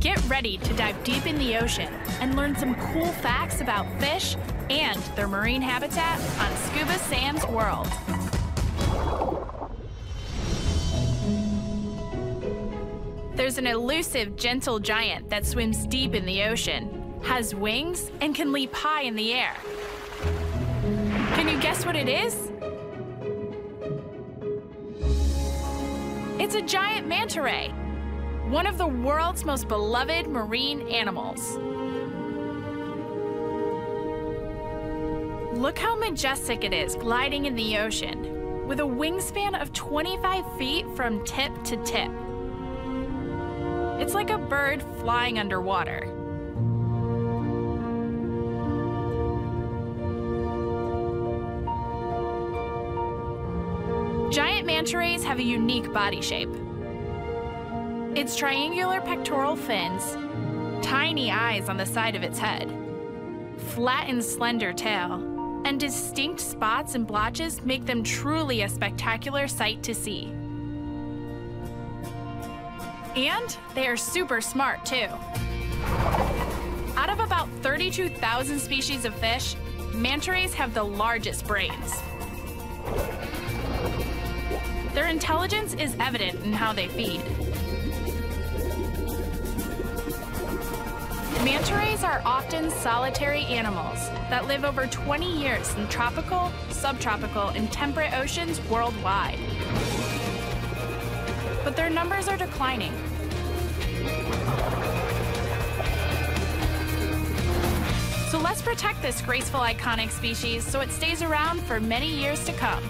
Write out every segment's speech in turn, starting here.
Get ready to dive deep in the ocean and learn some cool facts about fish and their marine habitat on Scuba Sam's World. There's an elusive, gentle giant that swims deep in the ocean, has wings, and can leap high in the air. Can you guess what it is? It's a giant manta ray, one of the world's most beloved marine animals. Look how majestic it is gliding in the ocean, with a wingspan of 25 feet from tip to tip. It's like a bird flying underwater. Giant manta rays have a unique body shape. Its triangular pectoral fins, tiny eyes on the side of its head, flat and slender tail, and distinct spots and blotches make them truly a spectacular sight to see. And they are super smart too. Out of about 32,000 species of fish, manta rays have the largest brains. Their intelligence is evident in how they feed. Manta rays are often solitary animals that live over 20 years in tropical, subtropical, and temperate oceans worldwide. But their numbers are declining. So let's protect this graceful, iconic species so it stays around for many years to come.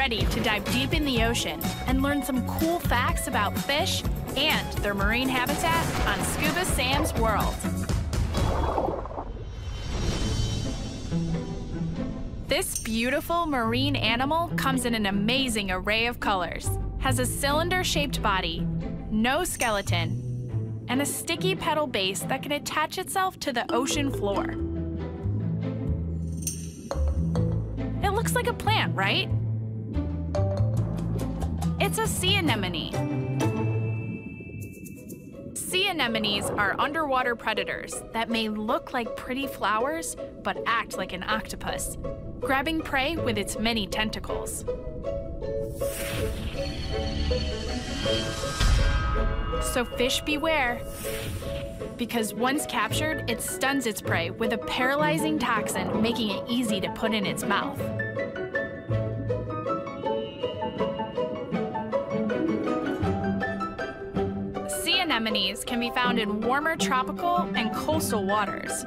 Ready to dive deep in the ocean and learn some cool facts about fish and their marine habitat on Scuba Sam's World. This beautiful marine animal comes in an amazing array of colors, has a cylinder-shaped body, no skeleton, and a sticky petal base that can attach itself to the ocean floor. It looks like a plant, right? It's a sea anemone. Sea anemones are underwater predators that may look like pretty flowers, but act like an octopus, grabbing prey with its many tentacles. So fish beware, because once captured, it stuns its prey with a paralyzing toxin, making it easy to put in its mouth. Anemones can be found in warmer tropical and coastal waters,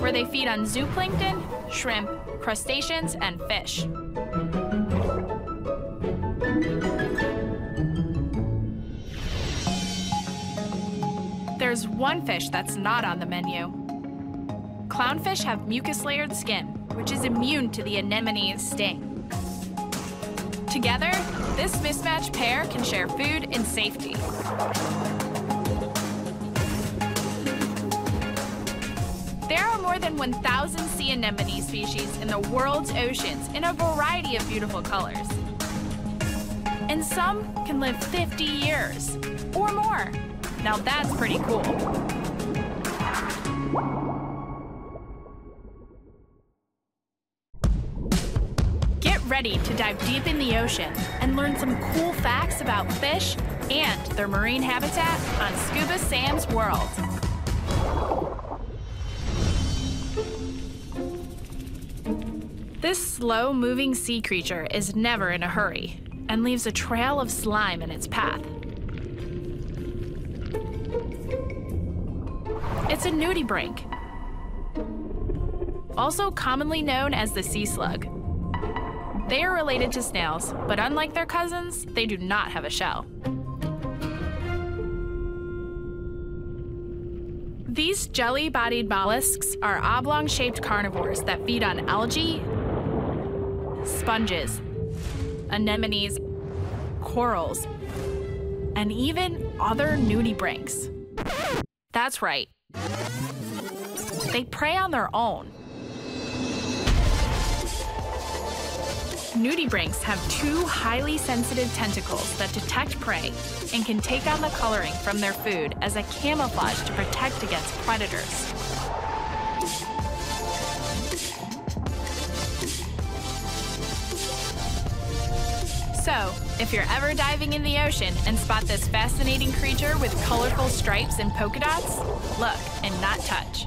where they feed on zooplankton, shrimp, crustaceans, and fish. There's one fish that's not on the menu. Clownfish have mucus-layered skin, which is immune to the anemone's sting. Together, this mismatched pair can share food and safety. There are more than 1,000 sea anemone species in the world's oceans in a variety of beautiful colors. And some can live 50 years or more. Now that's pretty cool. Ready to dive deep in the ocean and learn some cool facts about fish and their marine habitat on Scuba Sam's World. This slow-moving sea creature is never in a hurry and leaves a trail of slime in its path. It's a nudibranch, also commonly known as the sea slug. They are related to snails, but unlike their cousins, they do not have a shell. These jelly-bodied mollusks are oblong-shaped carnivores that feed on algae, sponges, anemones, corals, and even other nudibranchs. That's right, They prey on their own. Nudibranchs have two highly sensitive tentacles that detect prey and can take on the coloring from their food as a camouflage to protect against predators. So, if you're ever diving in the ocean and spot this fascinating creature with colorful stripes and polka dots, look and not touch.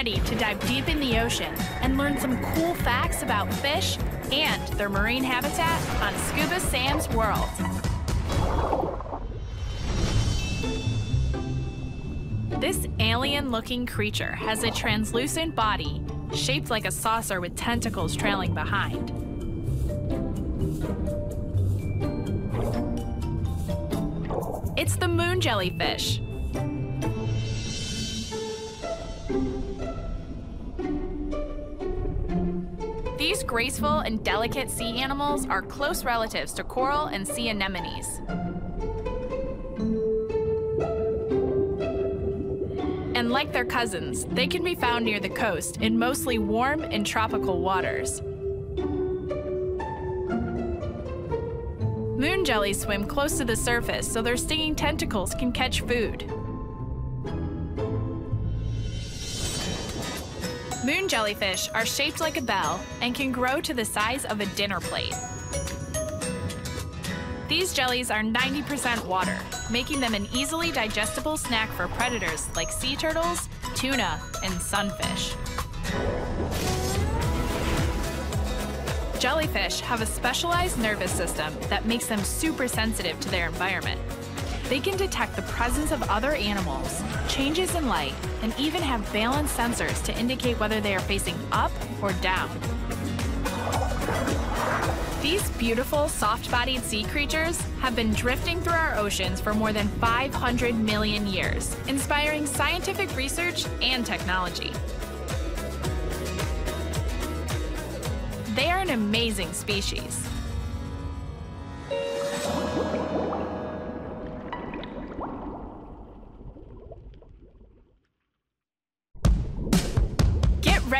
Ready to dive deep in the ocean and learn some cool facts about fish and their marine habitat on Scuba Sam's World. This alien-looking creature has a translucent body shaped like a saucer with tentacles trailing behind. It's the moon jellyfish. These graceful and delicate sea animals are close relatives to coral and sea anemones. And like their cousins, they can be found near the coast in mostly warm and tropical waters. Moon jellies swim close to the surface so their stinging tentacles can catch food. Moon jellyfish are shaped like a bell and can grow to the size of a dinner plate. These jellies are 90% water, making them an easily digestible snack for predators like sea turtles, tuna, and sunfish. Jellyfish have a specialized nervous system that makes them super sensitive to their environment. They can detect the presence of other animals, changes in light, and even have balance sensors to indicate whether they are facing up or down. These beautiful, soft-bodied sea creatures have been drifting through our oceans for more than 500 million years, inspiring scientific research and technology. They are an amazing species.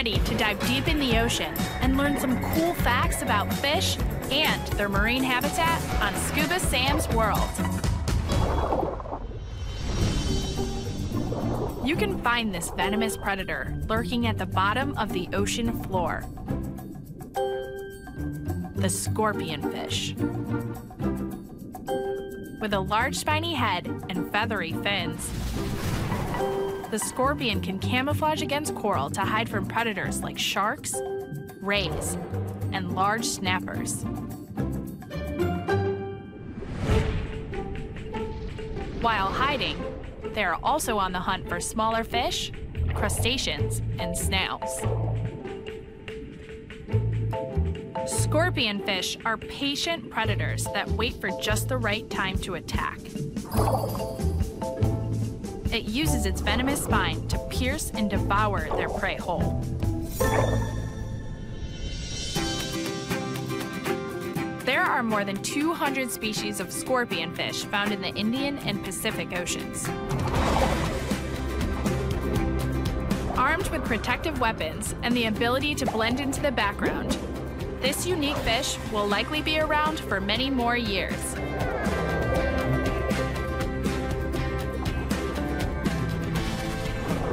Ready to dive deep in the ocean and learn some cool facts about fish and their marine habitat on Scuba Sam's World. You can find this venomous predator lurking at the bottom of the ocean floor. The scorpion fish. With a large spiny head and feathery fins, the scorpion can camouflage against coral to hide from predators like sharks, rays, and large snappers. While hiding, they are also on the hunt for smaller fish, crustaceans, and snails. Scorpionfish are patient predators that wait for just the right time to attack. It uses its venomous spine to pierce and devour their prey whole. There are more than 200 species of scorpion fish found in the Indian and Pacific Oceans. Armed with protective weapons and the ability to blend into the background, this unique fish will likely be around for many more years.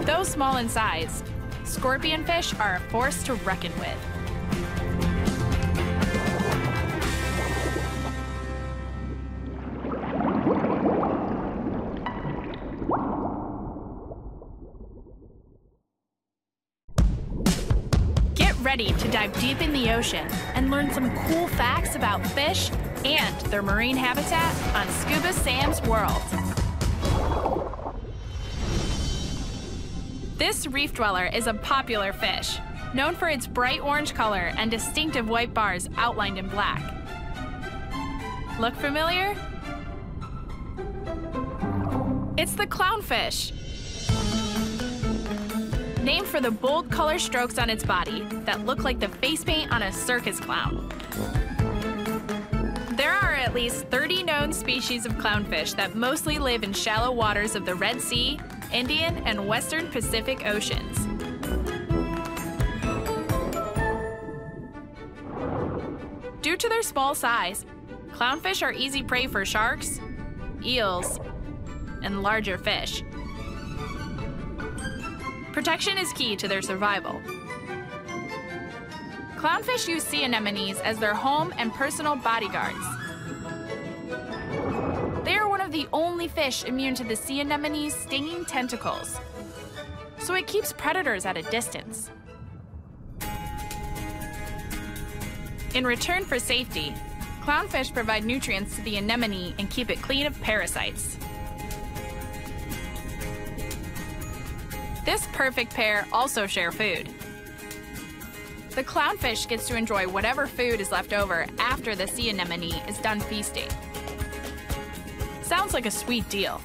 Though small in size, scorpionfish are a force to reckon with. Get ready to dive deep in the ocean and learn some cool facts about fish and their marine habitat on Scuba Sam's World. This reef dweller is a popular fish, known for its bright orange color and distinctive white bars outlined in black. Look familiar? It's the clownfish. Named for the bold color strokes on its body that look like the face paint on a circus clown. There are at least 30 known species of clownfish that mostly live in shallow waters of the Red Sea, Indian, and Western Pacific Oceans. Due to their small size, clownfish are easy prey for sharks, eels, and larger fish. Protection is key to their survival. Clownfish use sea anemones as their home and personal bodyguards. Of the only fish immune to the sea anemone's stinging tentacles, so it keeps predators at a distance. In return for safety, clownfish provide nutrients to the anemone and keep it clean of parasites. This perfect pair also share food. The clownfish gets to enjoy whatever food is left over after the sea anemone is done feasting. Sounds like a sweet deal.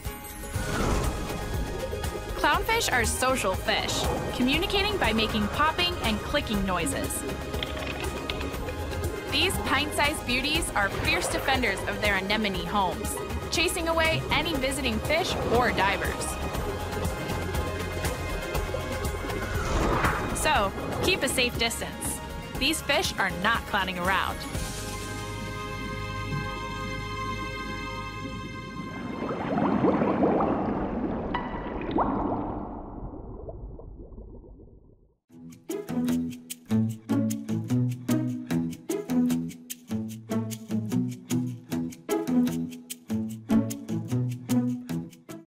Clownfish are social fish, communicating by making popping and clicking noises. These pint-sized beauties are fierce defenders of their anemone homes, chasing away any visiting fish or divers. So, keep a safe distance. These fish are not clowning around.